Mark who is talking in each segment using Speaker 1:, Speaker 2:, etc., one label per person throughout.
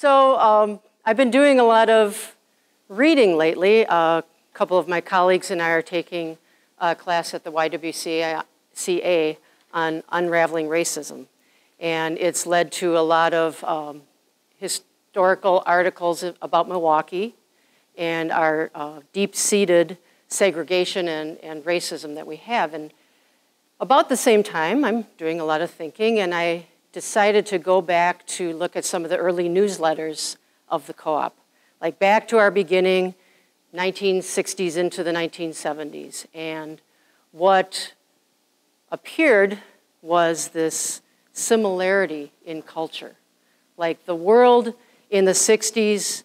Speaker 1: So um, I've been doing a lot of reading lately. Uh, a couple of my colleagues and I are taking a class at the YWCA on unraveling racism. And it's led to a lot of um, historical articles about Milwaukee and our uh, deep-seated segregation and, and racism that we have. And about the same time, I'm doing a lot of thinking, and I decided to go back to look at some of the early newsletters of the co-op, like back to our beginning, 1960s into the 1970s. And what appeared was this similarity in culture. Like the world in the 60s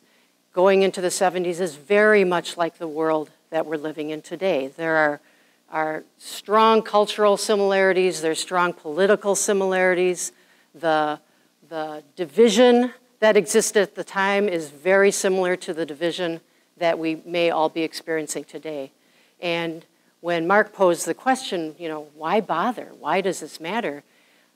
Speaker 1: going into the 70s is very much like the world that we're living in today. There are, are strong cultural similarities, there's strong political similarities, the, the division that existed at the time is very similar to the division that we may all be experiencing today. And when Mark posed the question, you know, why bother? Why does this matter?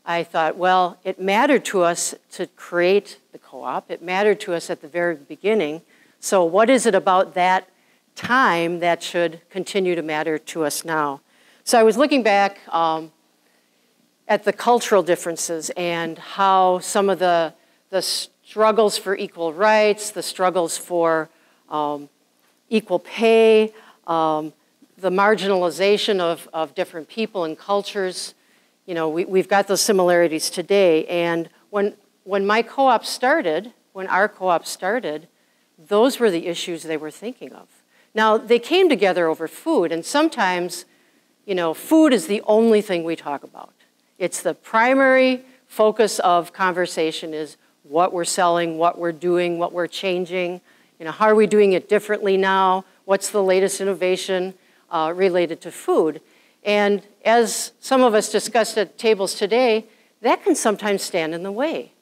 Speaker 1: I thought, well, it mattered to us to create the co op. It mattered to us at the very beginning. So, what is it about that time that should continue to matter to us now? So, I was looking back um, at the cultural differences and how some of the, the struggles for equal rights, the struggles for um, equal pay, um, the marginalization of, of different people and cultures, you know, we, we've got those similarities today. And when, when my co-op started, when our co-op started, those were the issues they were thinking of. Now, they came together over food, and sometimes, you know, food is the only thing we talk about. It's the primary focus of conversation is what we're selling, what we're doing, what we're changing. You know, how are we doing it differently now? What's the latest innovation uh, related to food? And as some of us discussed at tables today, that can sometimes stand in the way.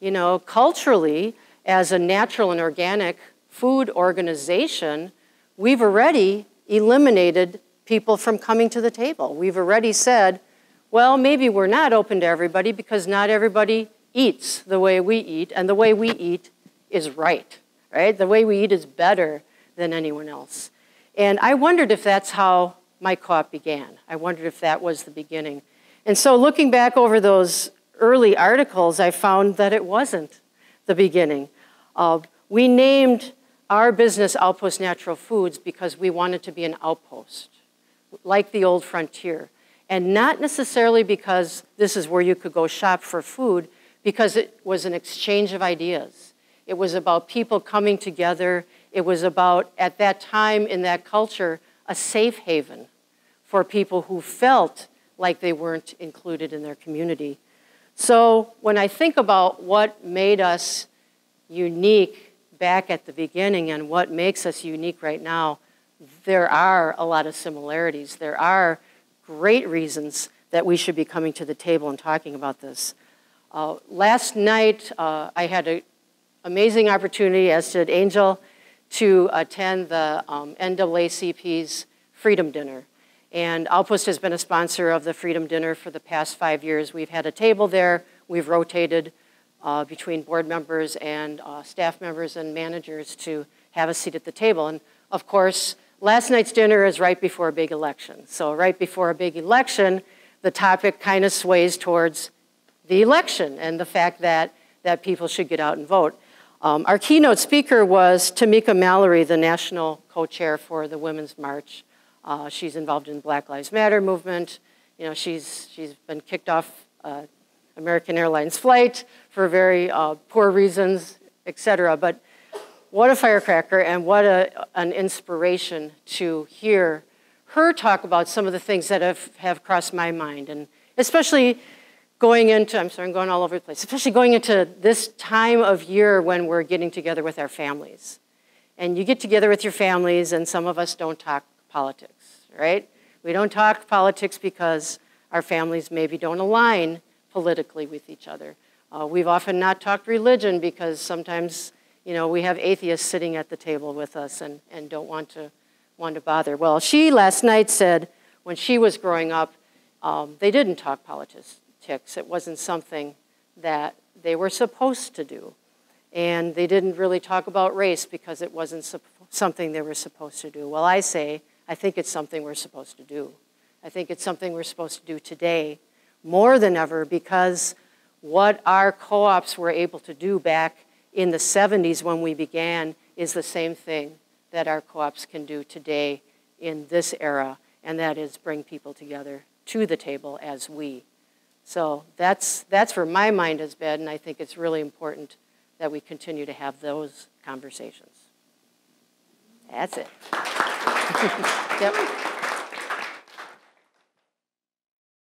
Speaker 1: You know, culturally, as a natural and organic food organization, we've already eliminated people from coming to the table. We've already said, well, maybe we're not open to everybody because not everybody eats the way we eat, and the way we eat is right, right? The way we eat is better than anyone else. And I wondered if that's how my co-op began. I wondered if that was the beginning. And so looking back over those early articles, I found that it wasn't the beginning. Uh, we named our business Outpost Natural Foods because we wanted to be an outpost, like the old frontier. And not necessarily because this is where you could go shop for food, because it was an exchange of ideas. It was about people coming together. It was about, at that time in that culture, a safe haven for people who felt like they weren't included in their community. So when I think about what made us unique back at the beginning and what makes us unique right now, there are a lot of similarities. There are great reasons that we should be coming to the table and talking about this. Uh, last night, uh, I had an amazing opportunity, as did Angel, to attend the um, NAACP's Freedom Dinner. And Outpost has been a sponsor of the Freedom Dinner for the past five years. We've had a table there. We've rotated uh, between board members and uh, staff members and managers to have a seat at the table. And of course, last night's dinner is right before a big election. So right before a big election, the topic kind of sways towards the election and the fact that, that people should get out and vote. Um, our keynote speaker was Tamika Mallory, the national co-chair for the Women's March. Uh, she's involved in the Black Lives Matter movement. You know, she's, she's been kicked off uh, American Airlines flight for very uh, poor reasons, et cetera. But what a firecracker and what a, an inspiration to hear her talk about some of the things that have, have crossed my mind. And especially going into, I'm sorry, I'm going all over the place, especially going into this time of year when we're getting together with our families. And you get together with your families, and some of us don't talk politics, right? We don't talk politics because our families maybe don't align politically with each other. Uh, we've often not talked religion because sometimes you know, we have atheists sitting at the table with us and, and don't want to, want to bother. Well, she last night said when she was growing up, um, they didn't talk politics. It wasn't something that they were supposed to do. And they didn't really talk about race because it wasn't something they were supposed to do. Well, I say, I think it's something we're supposed to do. I think it's something we're supposed to do today more than ever because what our co ops were able to do back in the 70s when we began is the same thing that our co ops can do today in this era, and that is bring people together to the table as we. So that's, that's where my mind has been, and I think it's really important that we continue to have those conversations. That's it. yep.